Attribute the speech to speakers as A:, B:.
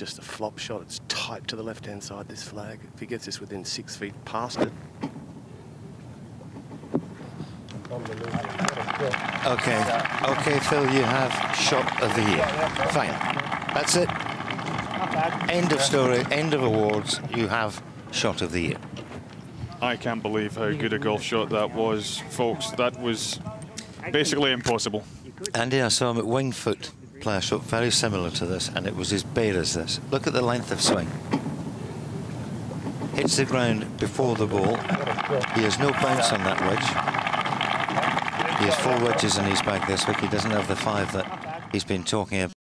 A: just a flop shot. It's tight to the left-hand side, this flag. If he gets this within six feet past it.
B: Okay, okay, Phil, you have shot of the year. Fine, that's it. End of story, end of awards. You have shot of the year.
C: I can't believe how good a golf shot that was, folks. That was basically impossible.
B: Andy, I saw him at Winged Foot play a shot very similar to this, and it was as bare as this. Look at the length of swing. Hits the ground before the ball. He has no bounce on that wedge. He has four wedges in his bag this week. He doesn't have the five that he's been talking about.